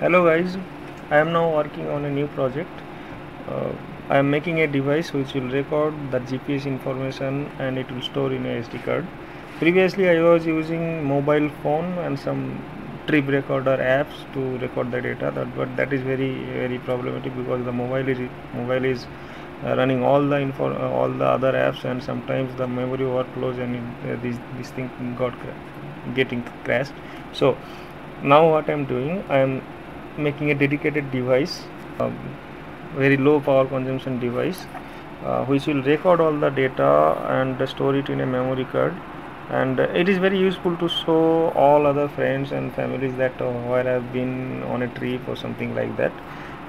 hello guys. I am now working on a new project. Uh, i am making a device which will record the gps information and it will store in a sd card. Previously i was using mobile phone and some trip recorder apps to record the data that, but that is very very problematic because the mobile is mobile is uh, running all the info uh, all the other apps and sometimes the memory overflows and it, uh, this this thing got cra- getting crashed. So now what i'm doing i am making a dedicated device um, very low power consumption device uh, which will record all the data and store it in a memory card. And it is very useful to show all other friends and families that uh, where i've been on a trip or something like that.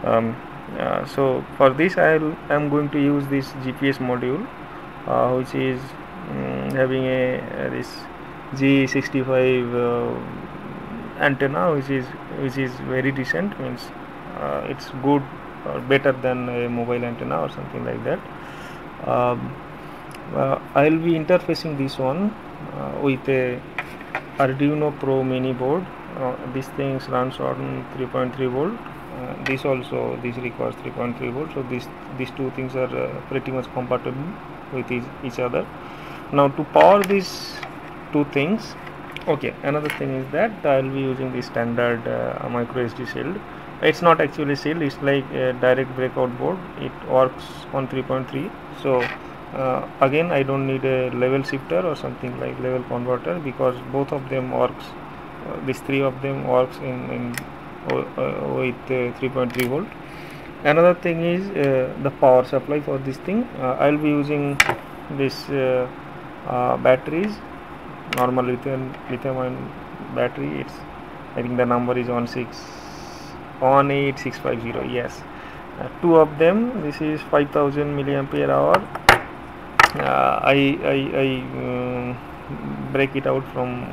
Um, uh, so for this i'll i'm going to use this gps module uh, which is um, having a, uh, this g65 uh, antenna which is which is very decent means uh, it's good or better than a mobile antenna or something like that. Um, uh, I'll be interfacing this one uh, with a Arduino Pro mini board. Uh, this thing runs on 3.3 volt. Uh, this also this requires 3.3 volt. So this these two things are uh, pretty much compatible with each, each other. Now to power these two things okay another thing is that i'll be using the standard uh, micro sd shield. It's not actually shield it's like a direct breakout board. It works on 3.3 so uh, again i don't need a level shifter or something like level converter because both of them works uh, these three of them works in, in uh, with 3.3 volt. Another thing is uh, the power supply for this thing. Uh, i'll be using this uh, batteries normal lithium lithium ion battery it's i think the number is on 6 on 8650 yes. Uh, two of them this is 5000 milliampere hour. Uh, i i, I um, break it out from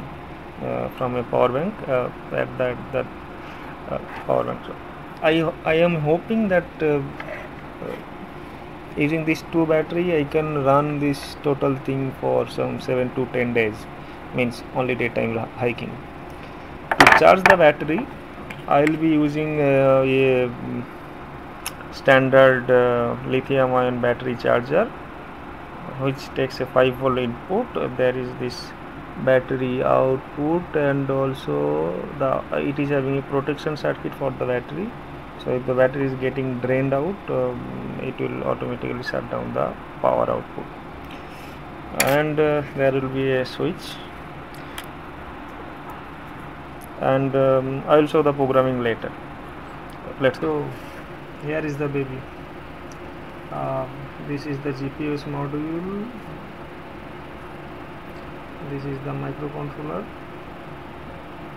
uh, from a power bank uh, that that that uh, power bank so. I i am hoping that uh, using these two battery i can run this total thing for some 7 to 10 days means only daytime hiking. To charge the battery i'll be using uh, a standard uh, lithium ion battery charger which takes a 5 volt input. There is this battery output and also the it is having a protection circuit for the battery. So if the battery is getting drained out um, it will automatically shut down the power output. And uh, there will be a switch and um, I will show the programming later. Let's go. Here is the baby. Uh, this is the GPS module. This is the microcontroller.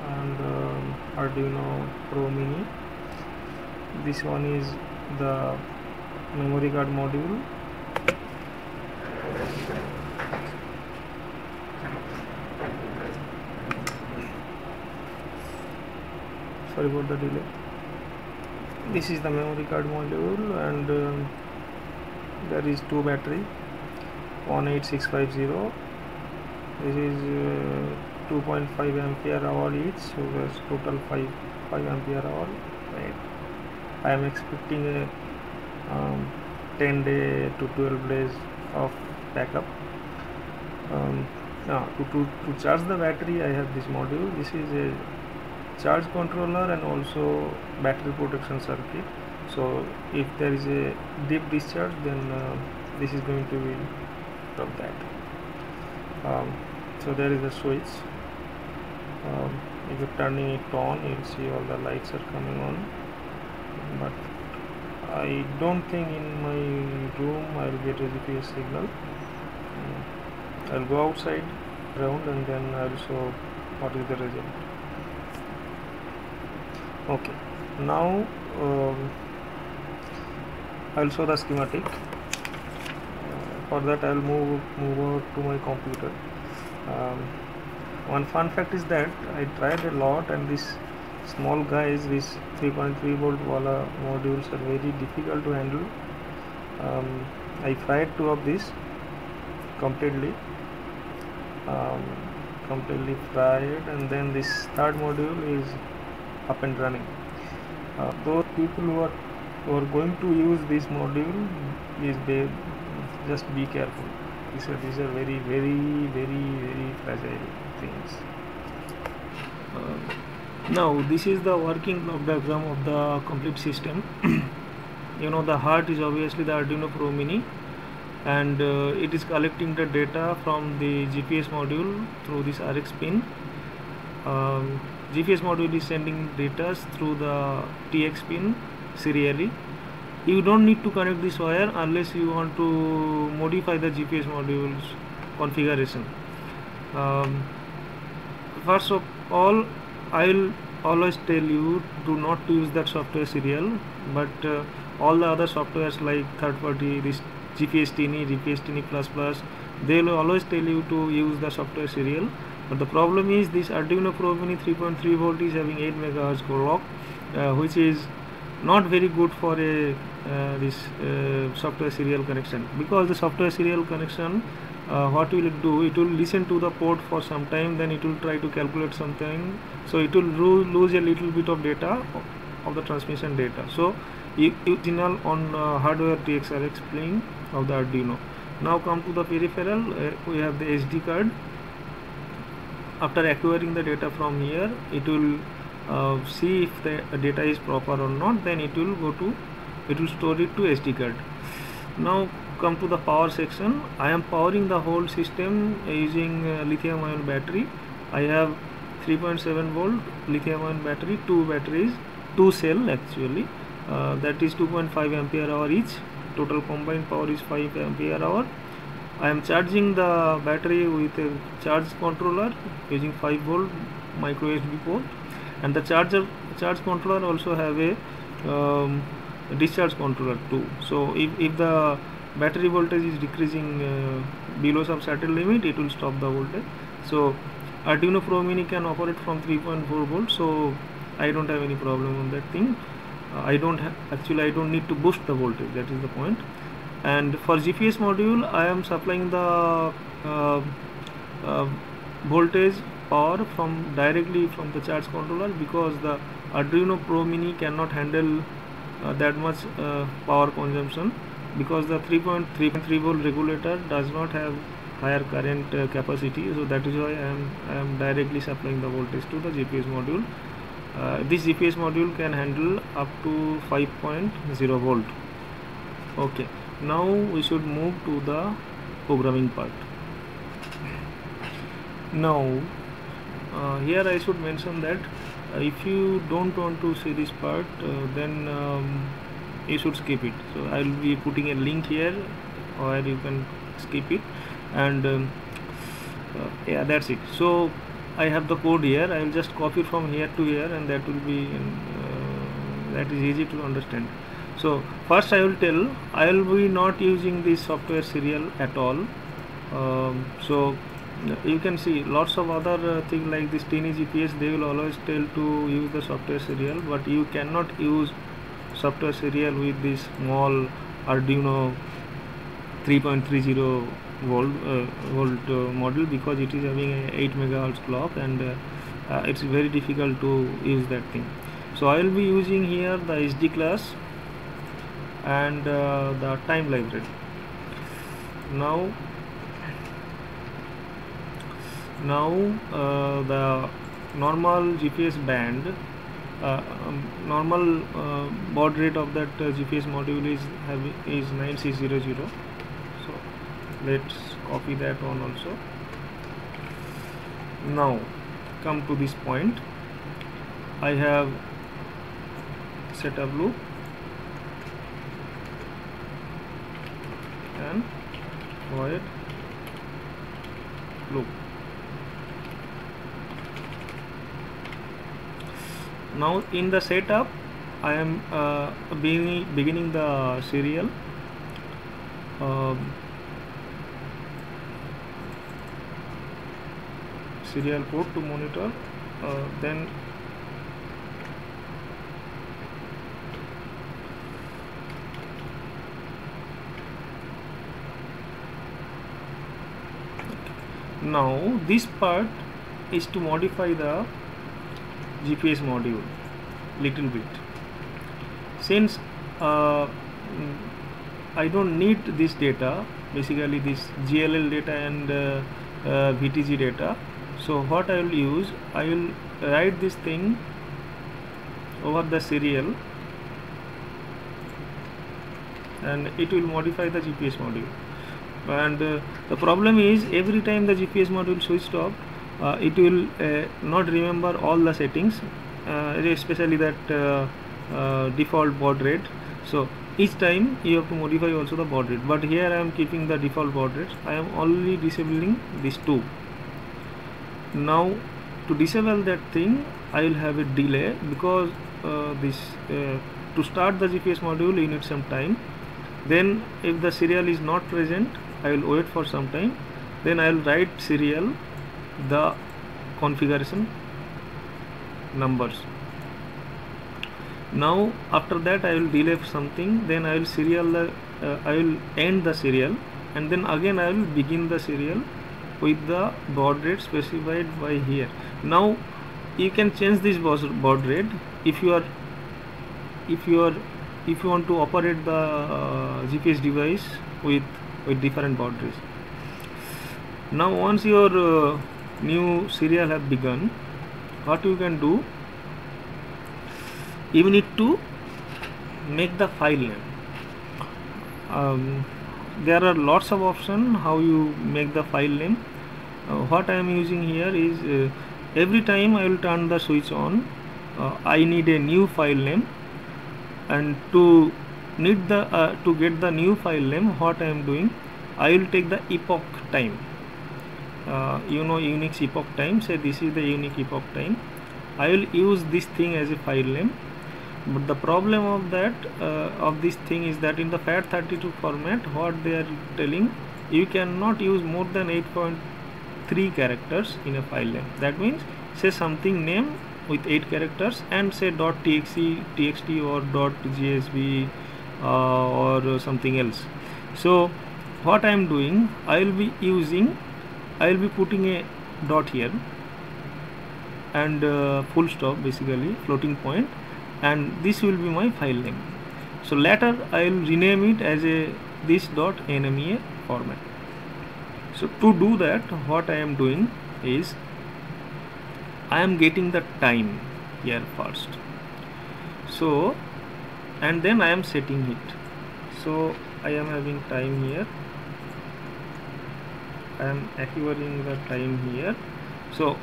And um, Arduino Pro Mini? This one is the memory card module sorry for the delay this is the memory card module and um, there is two battery. 18650 this is uh, 2.5 ampere hour each so there's total 5 5 ampere hour right? I am expecting a um, 10 day to 12 days of backup. Um, now to, to, to charge the battery i have this module. This is a charge controller and also battery protection circuit. So if there is a deep discharge then uh, this is going to be from that. Um, so there is a switch. Um, if you're turning it on you'll see all the lights are coming on. But I don't think in my room I'll get a GPS signal. Um, I'll go outside around and then I'll show what is the result okay. Now um, I'll show the schematic. Uh, for that I'll move move over to my computer. Um, one fun fact is that I tried a lot and these small guys these 3.3 volt wala modules are very difficult to handle. Um, I fried two of these completely. Um, completely fried and then this third module is up and running. Uh, those people who are who are going to use this module please be, just be careful. These are these are very very very very fragile things. Uh, now this is the working block diagram of the complete system. You know the heart is obviously the Arduino Pro Mini and uh, it is collecting the data from the GPS module through this RX pin. Um, GPS module is sending data through the TX pin serially. You don't need to connect this wire unless you want to modify the GPS module's configuration. Um, first of all I'll always tell you do not use that software serial but uh, all the other softwares like third party this GPS Tiny, GPS Tiny they will always tell you to use the software serial. But the problem is this Arduino Pro Mini 3.3 volt is having 8 megahertz clock uh, which is not very good for a uh, this uh, software serial connection. Because the software serial connection uh, what will it do? It will listen to the port for some time then it will try to calculate something. So it will lose a little bit of data of the transmission data. So you original on uh, hardware TXRX playing of the Arduino now come to the peripheral uh, we have the SD card. After acquiring the data from here it will uh, see if the data is proper or not then it will go to it will store it to SD card. Now come to the power section. I am powering the whole system using uh, lithium ion battery. I have 3.7 volt lithium ion battery two batteries two cell actually uh, that is 2.5 ampere hour each total combined power is 5 ampere hour. I am charging the battery with a charge controller using 5 volt micro USB port. And the charger charge controller also have a um, discharge controller too. So if, if the battery voltage is decreasing uh, below some certain limit it will stop the voltage. So Arduino Pro Mini can operate from 3.4 volts. So I don't have any problem on that thing I don't actually I don't need to boost the voltage that is the point. And for GPS module I am supplying the uh, uh, voltage power from directly from the charge controller because the Arduino Pro Mini cannot handle uh, that much uh, power consumption because the 3.3 volt regulator does not have higher current uh, capacity. So that is why I am, I am directly supplying the voltage to the GPS module uh, this GPS module can handle up to 5.0 volt. Okay now we should move to the programming part. Now uh, here I should mention that uh, if you don't want to see this part uh, then um, you should skip it. So I will be putting a link here or you can skip it and um, uh, yeah that's it. So I have the code here. I will just copy from here to here and that will be uh, that is easy to understand. So first I will tell I will be not using this software serial at all. Um, so you can see lots of other uh, things like this tiny GPS they will always tell to use the software serial but you cannot use software serial with this small Arduino 3.30 volt uh, volt uh, model because it is having a 8 megahertz clock and uh, it's very difficult to use that thing. So I will be using here the SD class and uh, the time library. Now now uh, the normal GPS band uh, um, normal baud rate of that GPS module is is 9600 so let's copy that one also. Now come to this point. I have set a loop. And void loop. Now in the setup I am uh, beginning, beginning the serial. Uh, serial port to monitor uh, then now this part is to modify the GPS module little bit. Since uh, I don't need this data basically this GLL data and uh, uh, VTG data so what I will use I will write this thing over the serial and it will modify the GPS module. And uh, the problem is every time the GPS module switched off uh, it will uh, not remember all the settings uh, especially that uh, uh, default baud rate. So each time you have to modify also the baud rate. But here I am keeping the default baud rate. I am only disabling these two now to disable that thing I will have a delay because this to start the GPS module you need some time. Then if the serial is not present I will wait for some time. Then I will write serial the configuration numbers. Now after that I will delay something. Then I will serial the uh, I will end the serial. And then again I will begin the serial with the baud rate specified by here. Now you can change this baud rate. If you are if you are if you want to operate the uh, GPS device with with different baud rates. Now once your uh, new serial have begun what you can do you need to make the file name. Um, there are lots of options how you make the file name. Uh, what I am using here is uh, every time I will turn the switch on uh, I need a new file name. And to need the uh, to get the new file name what I am doing I will take the epoch time. Uh, you know Unix epoch time say this is the Unix epoch time. I will use this thing as a file name but the problem of that uh, of this thing is that in the FAT32 format what they are telling you cannot use more than 8.3 characters in a file name that means say something name with 8 characters and say .txt txt or .gsv uh, or something else. So what I am doing I will be using I will be putting a dot here and uh, full stop basically floating point and this will be my file name. So later I will rename it as a this dot NMEA format. So to do that what I am doing is I am getting the time here first. So and then I am setting it. So I am having time here. I am acquiring the time here. So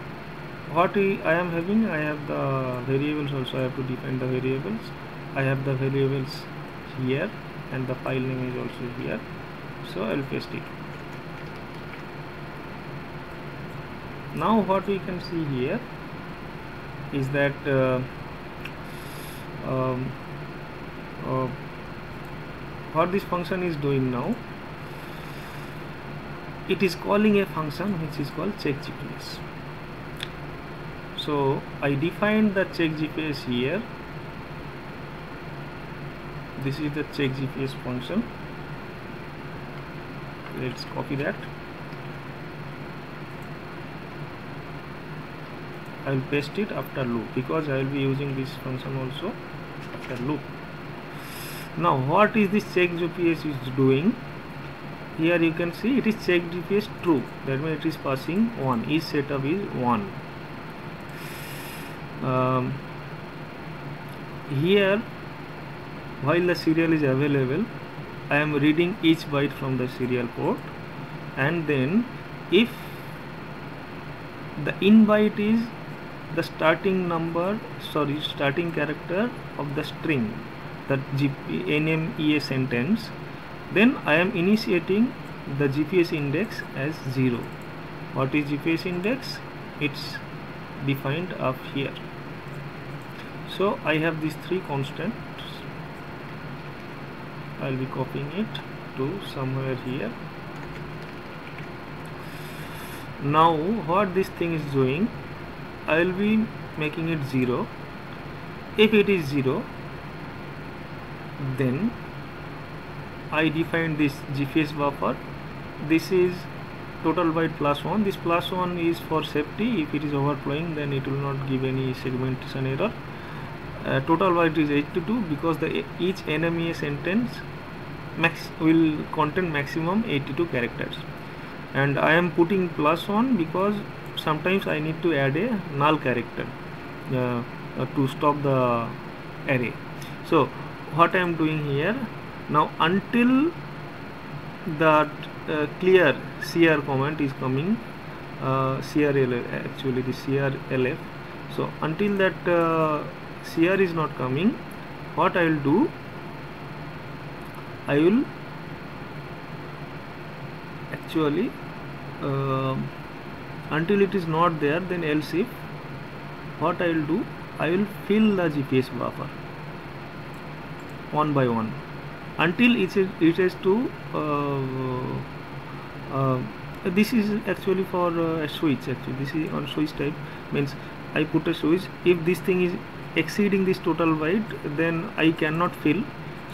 what I am having I have the variables also I have to define the variables. I have the variables here and the file name is also here. So I will paste it. Now what we can see here is that uh, um, uh, what this function is doing now it is calling a function which is called check GPS so I defined the check GPS here. This is the check GPS function. Let's copy that. I will paste it after loop because I will be using this function also after loop. Now what is this check GPS is doing? Here you can see it is check GPS true. That means it is passing 1 each setup is 1 um, here while the serial is available I am reading each byte from the serial port. And then if the in byte is the starting number sorry starting character of the string GP, NMEA sentence then I am initiating the GPS index as 0 what is GPS index? It's defined up here. So I have these three constants. I'll be copying it to somewhere here. Now what this thing is doing I will be making it 0 if it is 0 then I define this GPS buffer. This is total byte plus 1 this plus 1 is for safety. If it is overflowing then it will not give any segmentation error. Uh, total byte is 82 because the each NMEA sentence max will contain maximum 82 characters. And I am putting 1 because sometimes I need to add a null character uh, uh, to stop the array. So what I am doing here now until that uh, clear cr command is coming uh, crl actually the crlf so until that uh, cr is not coming what I will do I will actually uh, until it is not there then else if what I will do I will fill the GPS buffer one by one until it is it is to uh, uh, this is actually for uh, a switch actually. This is on switch type. Means I put a switch. If this thing is exceeding this total weight then I cannot fill.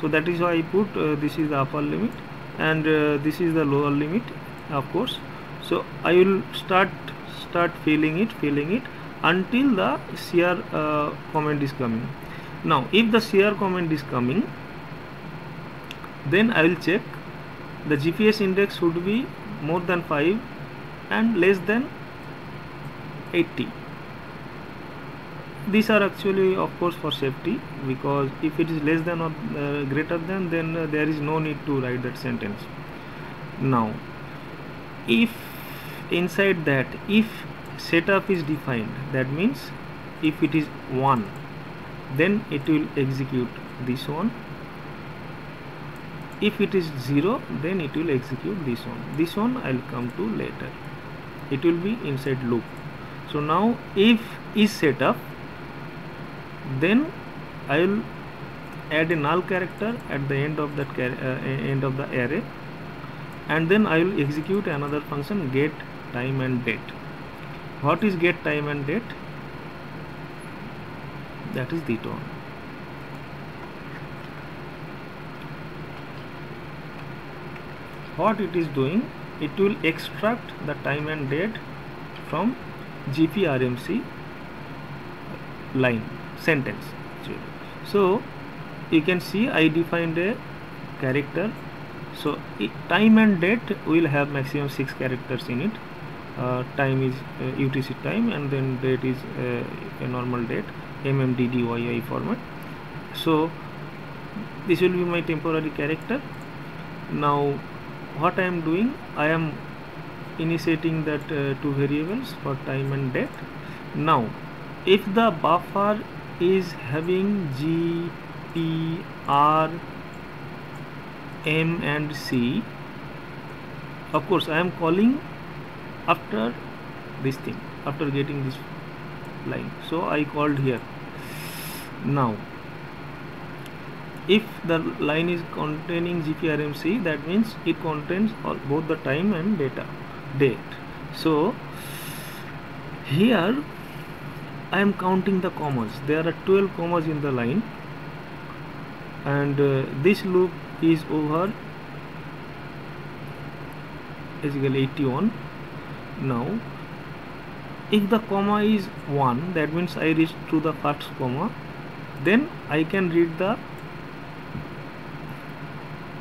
So that is why I put uh, this is the upper limit and uh, this is the lower limit of course. So I will start start filling it filling it until the CR uh, comment is coming. Now if the CR comment is coming then I will check. The GPS index should be more than 5 and less than 80 these are actually of course for safety because if it is less than or uh, greater than then uh, there is no need to write that sentence. Now if inside that if setup is defined that means if it is 1 then it will execute this one if it is 0 then it will execute this one. This one I'll come to later. It will be inside loop. So now if is set up then I will add a null character at the end of that uh, end of the array and then I will execute another function get time and date. What is get time and date? That is the one what it is doing it will extract the time and date from GPRMC line sentence. So you can see I defined a character. So time and date will have maximum six characters in it. Uh, time is uh, UTC time and then date is uh, a normal date MMDDYY format. So this will be my temporary character. Now what I am doing I am initiating that uh, two variables for time and date. Now if the buffer is having G P R M and C of course I am calling after this thing after getting this line. So I called here. Now if the line is containing GPRMC that means it contains all, both the time and data date. So here I am counting the commas. There are 12 commas in the line. And uh, this loop is over basically 81 now if the comma is 1 that means I reach to the first comma then I can read the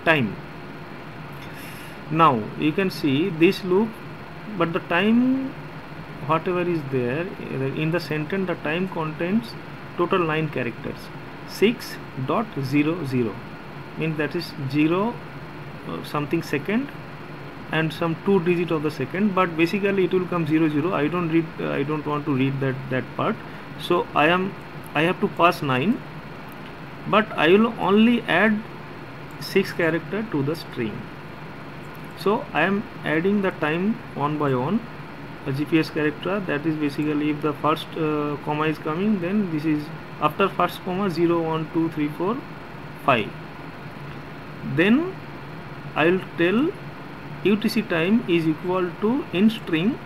time. Now you can see this loop but the time whatever is there in the sentence the time contains total 9 characters. 6 dot 0 0 means that is 0 uh, something second and some two digit of the second but basically it will come 0 0 I don't read uh, I don't want to read that that part. So I am I have to pass 9 but I will only add 6 character to the string. So I am adding the time one by one. A GPS character that is basically if the first uh, comma is coming then this is after first comma 0 1 2 3 4 5 then I will tell UTC time is equal to in string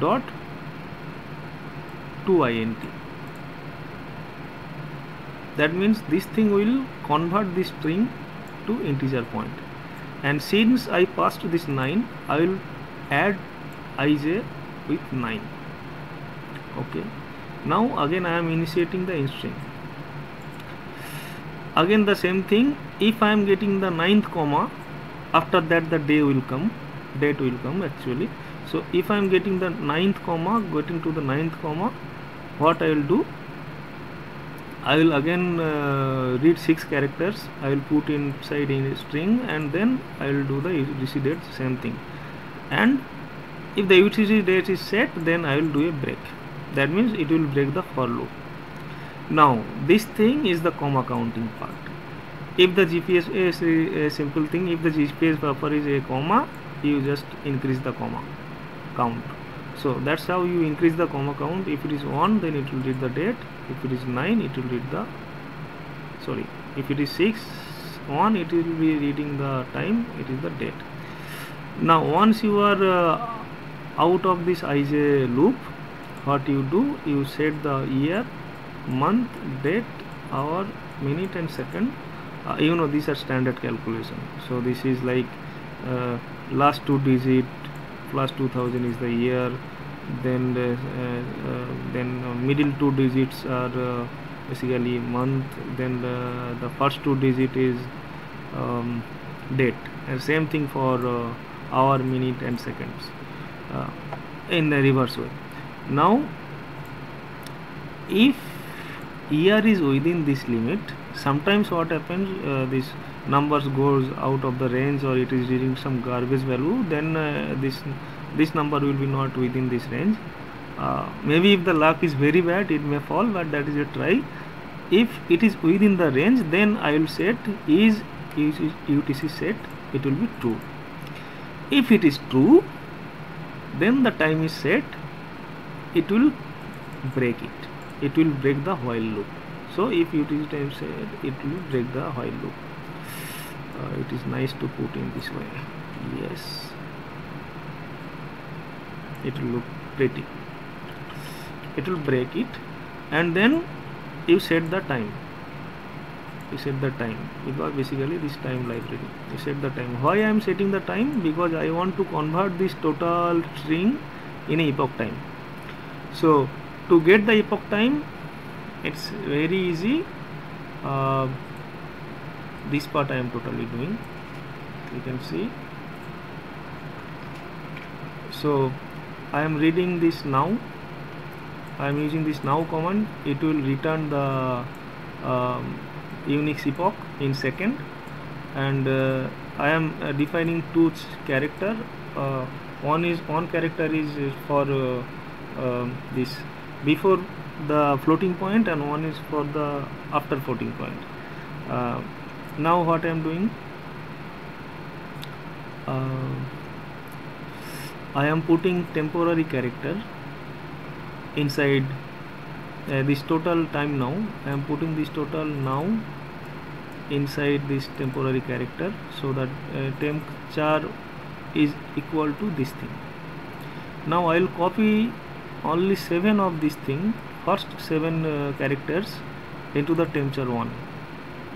dot to int. That means this thing will convert this string to integer point. And since I passed this 9 I will add ij with 9 okay. Now again I am initiating the string again the same thing. If I am getting the ninth comma after that the day will come. Date will come actually. So if I am getting the ninth comma getting to the ninth comma what I will do I will again uh, read six characters. I will put inside in a string and then I will do the UTC date same thing. And if the UTC date is set then I will do a break. That means it will break the for loop. Now this thing is the comma counting part. If the GPS is a, a simple thing if the GPS buffer is a comma you just increase the comma count. So that's how you increase the comma count. If it is 1 then it will read the date if it is 9 it will read the sorry if it is 6 1 it will be reading the time it is the date. Now once you are uh, out of this ij loop what you do you set the year month date hour minute and second. Uh, you know these are standard calculation. So this is like uh, last two digit plus 2000 is the year then uh, uh, then uh, middle two digits are basically month then the, the first two digit is um, date. And same thing for hour minute and seconds in the reverse way. Now if year is within this limit sometimes what happens uh, this numbers goes out of the range or it is reading some garbage value then uh, this this number will be not within this range. Uh, maybe if the luck is very bad it may fall but that is a try. If it is within the range then I will set is UTC set it will be true. If it is true then the time is set it will break it. It will break the while loop. So if UTC time set it will break the while loop. Uh, it is nice to put in this way. Yes it will look pretty. It will break it. And then you set the time. You set the time. Because basically this time library. You set the time. Why I am setting the time? Because I want to convert this total string in epoch time. So to get the epoch time it's very easy. Uh, this part I am totally doing. You can see. So I am reading this now. I am using this now command. It will return the um, Unix epoch in second. And uh, I am uh, defining two character. Uh, one is one character is for uh, um, this. Before the floating point and one is for the after floating point. Uh, now what I am doing? Uh, I am putting temporary character inside uh, this total time now. I am putting this total now inside this temporary character so that uh, temp char is equal to this thing. Now I will copy only 7 of this thing first 7 uh, characters into the temperature 1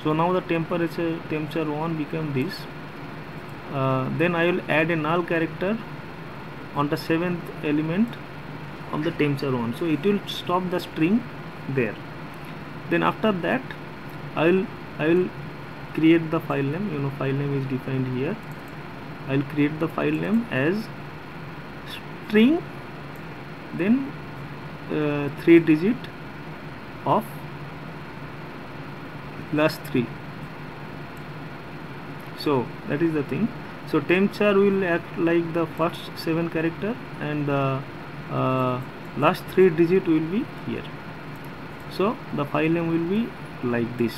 so now the temperature temperature 1 become this. Uh, then I will add a null character on the seventh element of the temperature 1 so it will stop the string there. Then after that I will I will create the file name. You know file name is defined here. I will create the file name as string then uh, 3 digit of last 3 so that is the thing so temp char will act like the first 7 character and the uh, last 3 digit will be here. So the file name will be like this.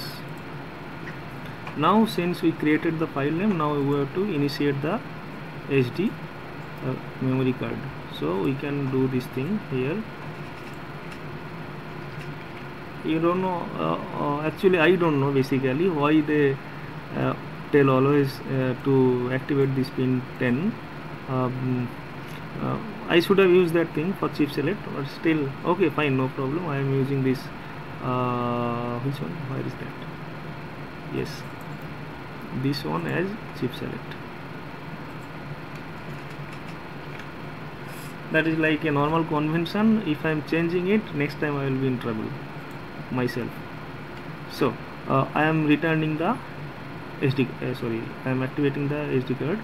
Now since we created the file name now we have to initiate the SD uh, memory card. So we can do this thing here. You don't know uh, uh, actually I don't know basically why they uh, tell always uh, to activate this pin 10 um, uh, I should have used that thing for chip select but still okay fine no problem. I am using this uh, which one? Where is that? Yes. This one as chip select. That is like a normal convention. If I am changing it next time I will be in trouble myself. So uh, I am returning the SD uh, sorry I am activating the SD card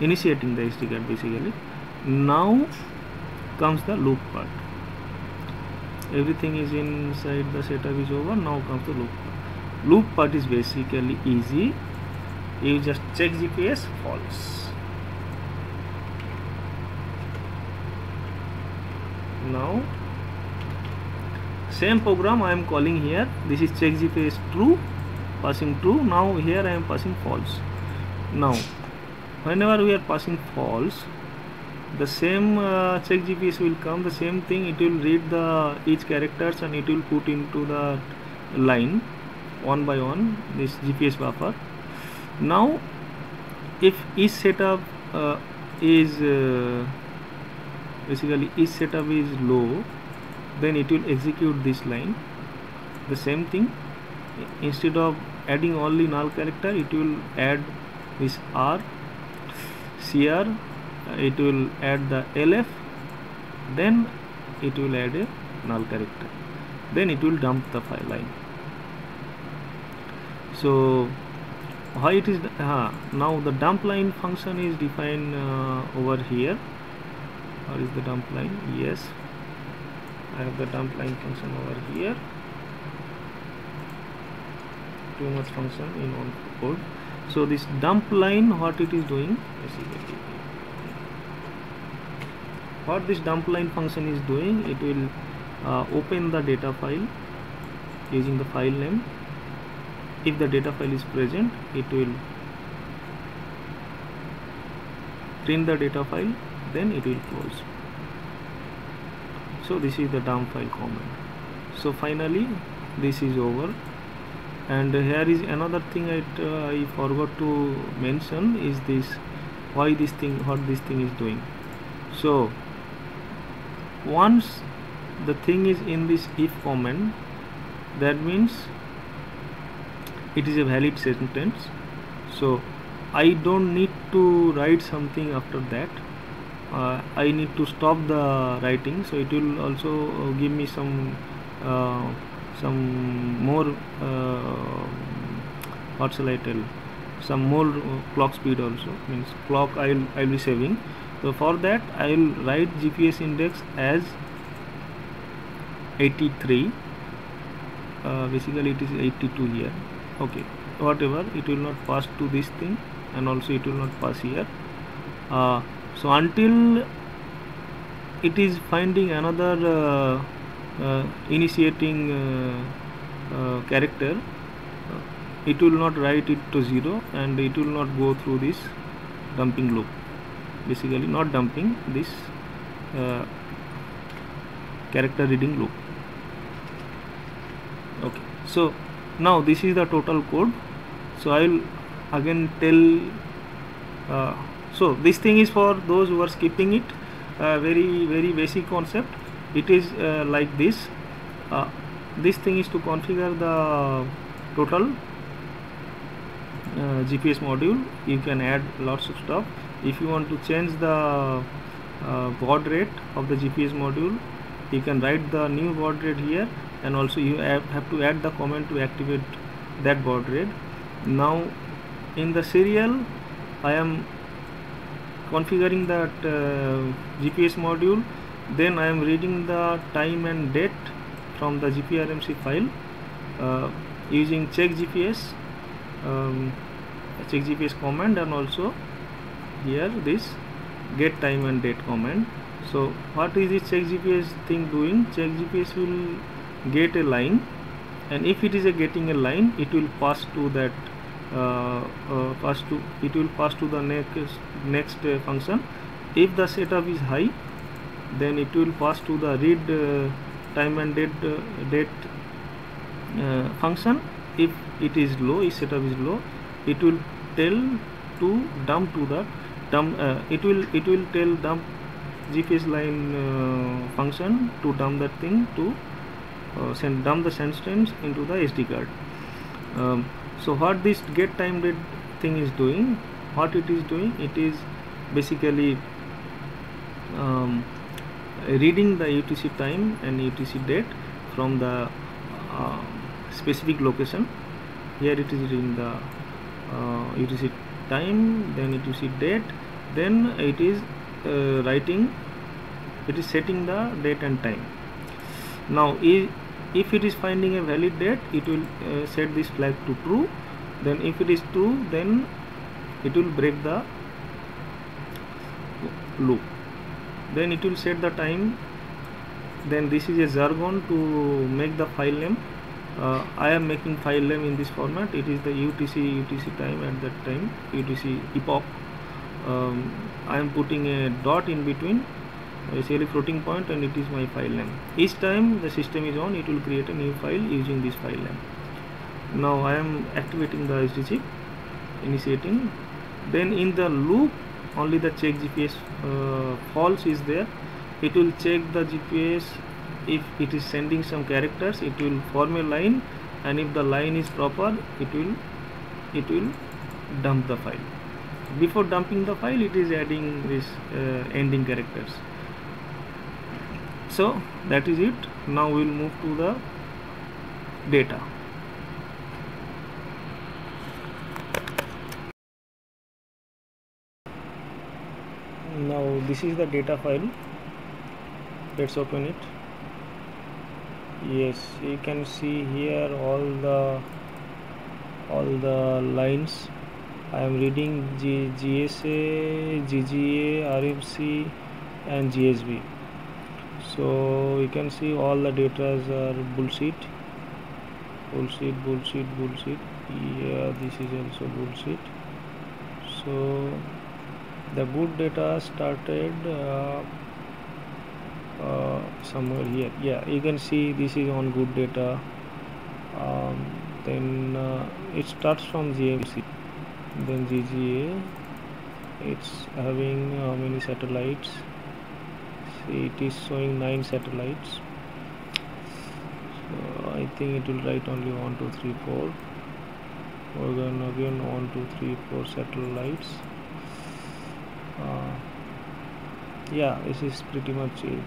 initiating the SD card basically. Now comes the loop part. Everything is inside the setup is over now comes the loop part. loop part is basically easy. You just check GPS false. Now same program I am calling here. This is check GPS true passing true. Now here I am passing false. Now whenever we are passing false the same uh, check GPS will come. The same thing it will read the each characters and it will put into the line one by one this GPS buffer. Now if each setup uh, is uh, basically each setup is low then it will execute this line. The same thing instead of adding only null character it will add this R CR it will add the LF then it will add a null character. Then it will dump the file line. So why it is uh, now the dump line function is defined uh, over here. Or is the dump line? Yes. I have the dump line function over here too much function in one code. So this dump line what it is doing? What this dump line function is doing it will uh, open the data file using the file name. If the data file is present it will print the data file then it will close. So this is the dump file command. So finally this is over and here is another thing I, uh, I forgot to mention is this why this thing what this thing is doing. So once the thing is in this if comment that means it is a valid sentence. So I don't need to write something after that. Uh, I need to stop the writing. So it will also uh, give me some uh, some more uh, what shall I tell some more uh, clock speed also. Means clock I'll, I'll be saving. So for that I will write GPS index as 83 uh, basically it is 82 here. Okay. Whatever it will not pass to this thing and also it will not pass here. Uh, so until it is finding another uh, initiating uh, uh, character it will not write it to 0 and it will not go through this dumping loop. Basically not dumping this uh, character reading loop. Okay so now this is the total code. So I will again tell uh, so this thing is for those who are skipping it uh, very very basic concept it is uh, like this. Uh, this thing is to configure the total uh, GPS module. You can add lots of stuff. If you want to change the uh, baud rate of the GPS module you can write the new baud rate here. And also you have, to add the command to activate that baud rate. Now in the serial I am configuring that uh, GPS module then I am reading the time and date from the GPRMC file uh, using check GPS um, check GPS command and also here this get time and date command. So what is this check gps thing doing? Check gps will get a line and if it is a getting a line it will pass to that uh, uh, pass to it will pass to the next next uh, function. If the setup is high then it will pass to the read uh, time and date uh, date uh, function. If it is low if setup is low it will tell to dump to the dump it will it will tell dump gps line function to dump that thing to send dump the send streams into the sd card. Um, so what this get time date thing is doing what it is doing it is basically um, reading the UTC time and UTC date from the uh, specific location. Here it is in the uh, see time then you date then it is uh, writing it is setting the date and time. Now if it is finding a valid date it will uh, set this flag to true. Then if it is true then it will break the loop then it will set the time. Then this is a jargon to make the file name. Uh, I am making file name in this format. It is the UTC UTC time at that time UTC epoch. Um, I am putting a dot in between basically floating point and it is my file name. Each time the system is on it will create a new file using this file name. Now I am activating the SD chip initiating. Then in the loop only the check GPS uh, false is there. It will check the GPS if it is sending some characters. It will form a line and if the line is proper it will it will dump the file. Before dumping the file it is adding this uh, ending characters. So that is it. Now we will move to the data now this is the data file. Let's open it. Yes you can see here all the all the lines. I am reading G GSA, GGA, RMC and GSB so you can see all the data are bullshit. Bullshit bullshit bullshit. Yeah this is also bullshit. So the good data started uh, uh, somewhere here. Yeah you can see this is on good data. Um, then uh, it starts from GMC then GGA it's having how many satellites. See it is showing nine satellites. So I think it will write only one two three four. Again again one two three four satellites uh, yeah this is pretty much it.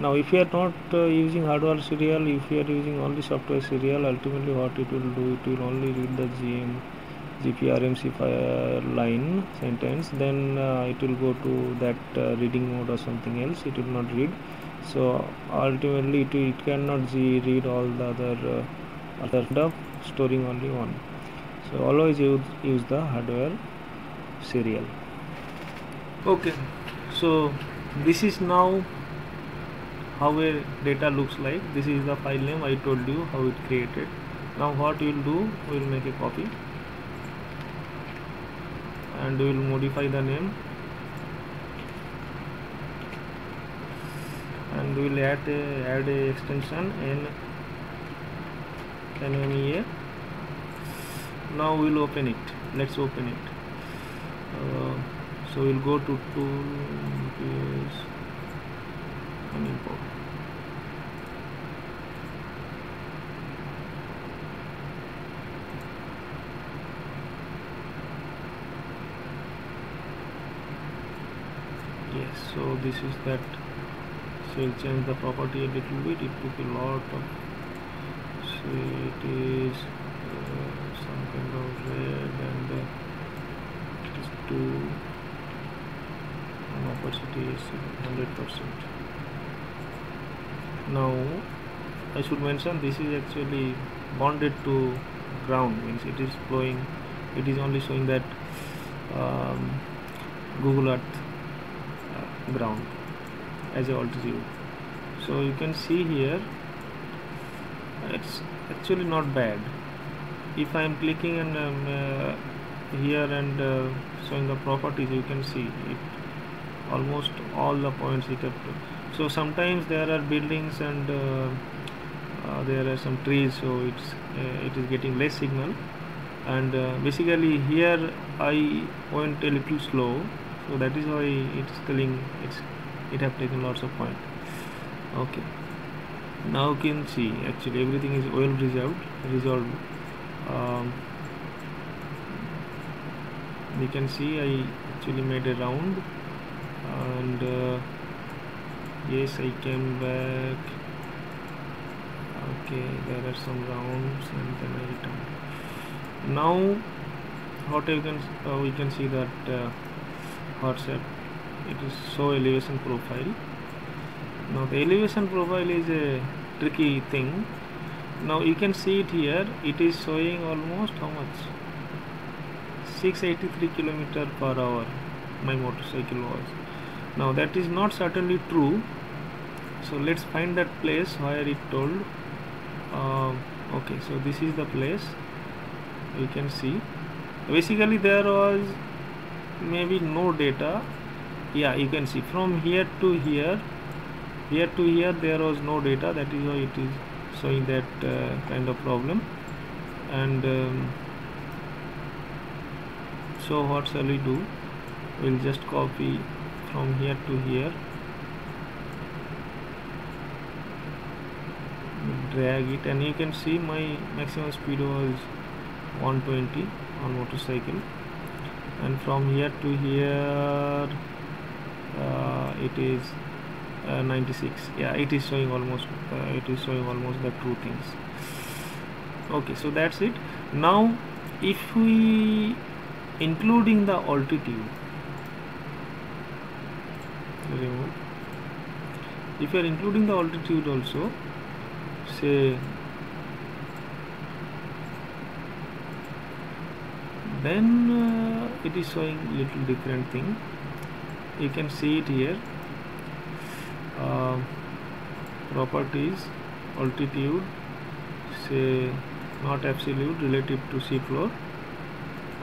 Now if you are not uh, using hardware serial if you are using only software serial ultimately what it will do it will only read the gm gprmc file line sentence then uh, it will go to that uh, reading mode or something else it will not read. So ultimately it, it cannot read all the other uh, other stuff storing only one. So always use, use the hardware serial okay so this is now how a data looks like. This is the file name I told you how it created. Now what we will do we will make a copy. And we will modify the name. And we will add a, add a extension in NMEA now we will open it. Let's open it. Uh, so we'll go to tool and import yes so this is that so we'll change the property a little bit. It took a lot of so it is uh, some kind of red and uh, it is two opacity is 100 percent. Now I should mention this is actually bonded to ground means it is flowing it is only showing that um, Google Earth uh, ground as a altitude. So you can see here it's actually not bad. If I am clicking and um, uh, here and uh, showing the properties you can see it almost all the points it have so sometimes there are buildings and uh, uh, there are some trees so it's uh, it is getting less signal. And basically here I went a little slow so that is why it's telling it's it have taken lots of point. Okay. Now you can see actually everything is well resolved resolved. Um, you can see I actually made a round and uh, yes I came back. Okay there are some rounds and then I return. Now what you can uh, we can see that uh, WhatsApp it is so elevation profile. Now the elevation profile is a tricky thing. Now you can see it here. It is showing almost how much? 683 kilometer per hour. My motorcycle was now that is not certainly true. So let's find that place where it told. Uh, okay so this is the place. You can see. Basically there was maybe no data. Yeah you can see. From here to here here to here there was no data. That is why it is showing that uh, kind of problem. And um, so what shall we do? We'll just copy from here to here. Drag it and you can see my maximum speed was 120 on motorcycle. And from here to here uh, it is uh, 96 yeah it is showing almost uh, it is showing almost the true things. Okay so that's it. Now if we including the altitude remove if you are including the altitude also say then uh, it is showing little different thing. You can see it here. Uh, properties altitude say not absolute relative to sea floor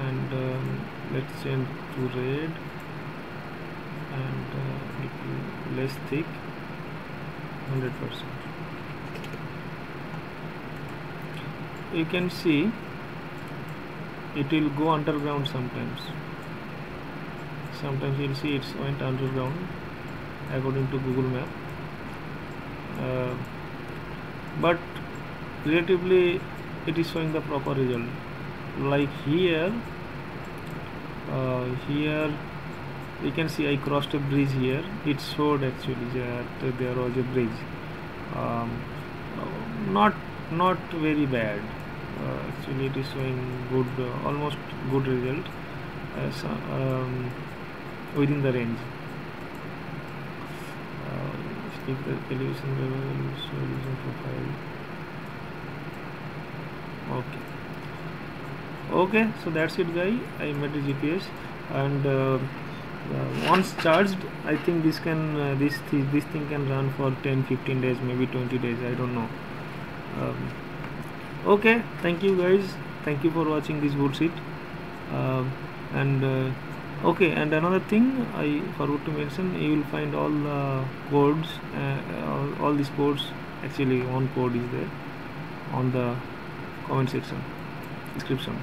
and um, let's change to red and uh, less thick 100 percent. You can see it will go underground sometimes. Sometimes you'll see it's went underground according to Google map. Uh, but relatively it is showing the proper result. Like here uh, here you can see I crossed a bridge here. It showed actually that there was a bridge. Um, not not very bad. Uh, actually it is showing good uh, almost good result um, within the range. Uh, if the level profile okay. Okay so that's it guy. I made a GPS and uh, once charged I think this can uh, this th this thing can run for 10 15 days maybe 20 days I don't know. Um, okay thank you guys. Thank you for watching this bullshit uh, and uh, okay and another thing I forgot to mention you will find all the codes uh, all, all these codes actually one code is there on the comment section description